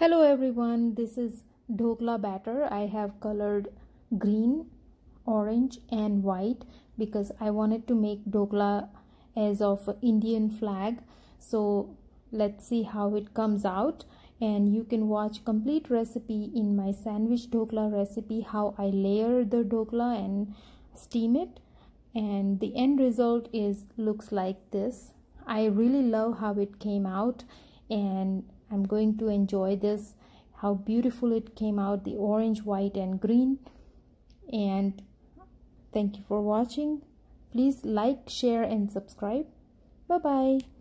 Hello everyone, this is dhokla batter. I have colored green, orange and white because I wanted to make dhokla as of Indian flag. So let's see how it comes out and you can watch complete recipe in my sandwich dhokla recipe how I layer the dhokla and steam it and the end result is looks like this. I really love how it came out and I'm going to enjoy this how beautiful it came out the orange white and green. And thank you for watching. Please like share and subscribe. Bye bye